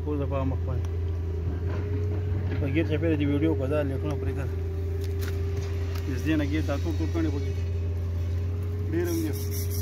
ریکور د پام خپل په ګیر چې په دې ویډیو په ځای لیکنه پرې کړ دې نه ګیر تاسو ټول کړي وګورئ ډیر هم